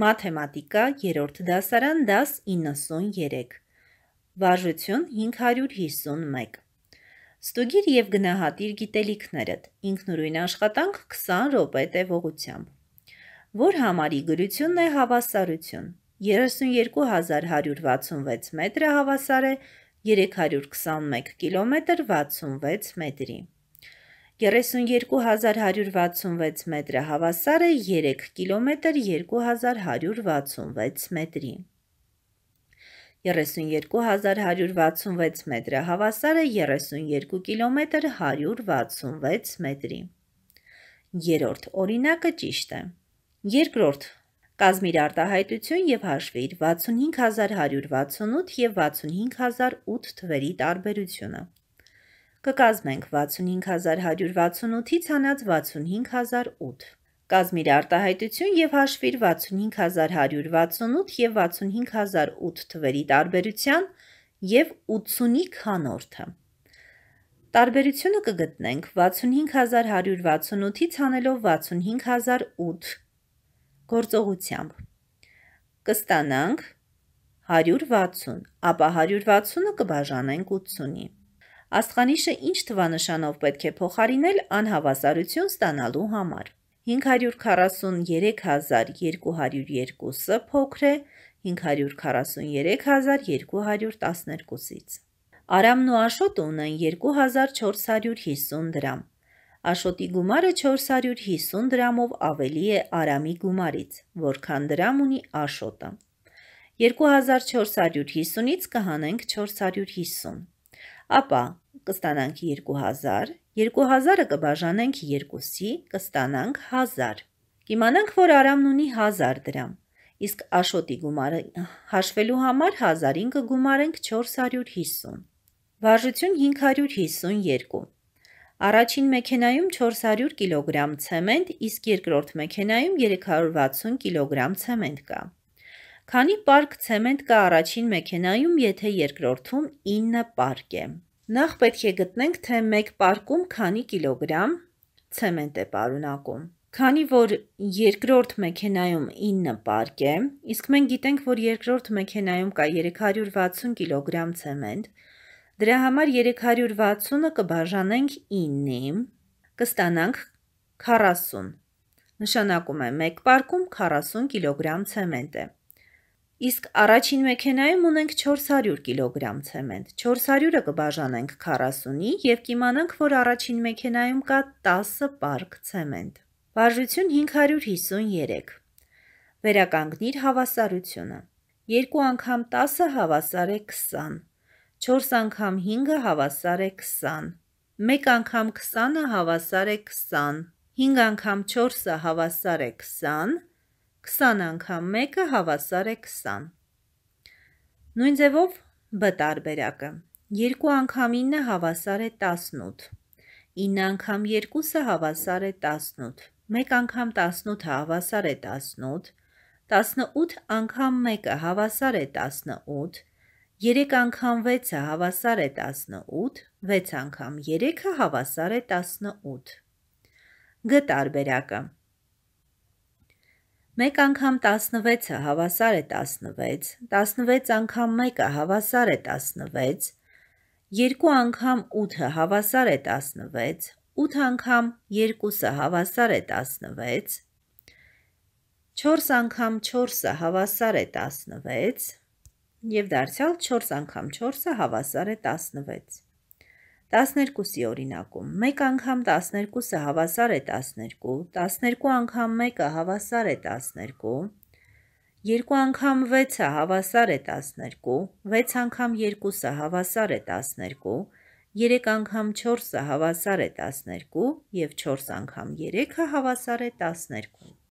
Մաթեմատիկա 3-րդ դասարան դաս 93 Վարժություն 551 Ստուգիր և գնահատիր գիտելիքներդ. Ինքնուրույն աշխատանք 20 րոպե տևողությամբ. Որ համարի գրությունն է հավասարություն. 32166 մետրը հավասար է 321 կիլոմետր 66 մետրի 32166 մետրը հավասար է 3 կմ 2166 մետրի 32166 մետրը հավասար է 32 կմ 166 մետրի Երորդ օրինակը ճիշտ է Երկրորդ Կազմիր արտահայտություն և հաշվիր 65168 և 65008 թվերի տարբերությունը Կկազմենք 65168-ից հանած 65008 Կազմիր արտահայտություն և հաշվիր 65168 և 65008 թվերի տարբերության և 80-ի քանորդը Տարբերությունը կգտնենք 65168-ից հանելով 65008 գործողությամբ Կստանանք 160, ապա 160-ը կբաժանենք 80-ի Աստղանիշը ինչ թվանշանով պետք է փոխարինել անհավասարություն ստանալու համար 543202-ը փոքր է 543212-ից Արամն ու Աշոտը ունեն 2450 դրամ Աշոտի գումարը 450 դրամով ավելի է Արամի գումարից Որքան դրամ ունի Աշոտը 2450-ից կհանենք 450 Ապա կստանանք 2000 2000-ը կբաժանենք 2-ի կստանանք 1000 Կիմանանք, որ Արամն ունի 1000 դրամ Իսկ Աշոտի գումարը հաշվելու համար 1000-ին կգումարենք 450 Վարժություն 552 Առաջին մեքենայում 400 կգ ցեմենտ, իսկ երկրորդ մեքենայում 360 կգ ցեմենտ կա Քանի պարկ ցեմենտ կա առաջին մեքենայում, եթե երկրորդում 9 պարկ է Նախ պետք է գտնենք, թե մեկ պարկում քանի կիլոգրամ ցեմենտ է պարունակում Քանի որ երկրորդ մեքենայում 9 պարկ է, իսկ մենք գիտենք, որ երկրորդ մեքենայում կա 360 կգ ցեմենտ, դրա համար 360-ը կբաժանենք 9-ի, կստանանք 40, նշանակում է մեկ պարկում 40 կգ ցեմենտ է Իսկ առաջին մեքենայում ունենք 400 կգ ցեմենտ, 400-ը կբաժանենք 40-ի և կիմանանք, որ առաջին մեքենայում կա 10 պարկ ցեմենտ Վարժություն 553 Վերականգնիր հավասարությունը 2 անգամ 10-ը հավասար է 20 4 անգամ 5-ը հավասար է 20 1 անգամ 20-ը հավասար է 20 5 անգամ 4-ը հավասար է 20 20 անգամ 1-ը հավասար է 20 Նույն ձևով B տարբերակը 2 անգամ 9-ը հավասար է 18 9 անգամ 2-ը հավասար է 18 1 անգամ 18-ը հավասար է 18 18 անգամ 1-ը հավասար է 18 3 անգամ 6-ը հավասար է 18 6 անգամ 3-ը հավասար է 18 G տարբերակը 1 անգամ 16-ը հավասար է 16 16 անգամ 1-ը հավասար է 16 2 անգամ 8-ը հավասար է 16 8 անգամ 2-ը հավասար է 16 4 անգամ 4-ը հավասար է 16 և դարձյալ 4 անգամ 4-ը հավասար է 16 12-ի օրինակում. 1 անգամ 12-ը հավասար է 12 12 անգամ 1-ը հավասար է 12 2 անգամ 6-ը հավասար է 12 6 անգամ 2-ը հավասար է 12 3 անգամ 4-ը հավասար է 12 և 4 անգամ 3-ը հավասար է 12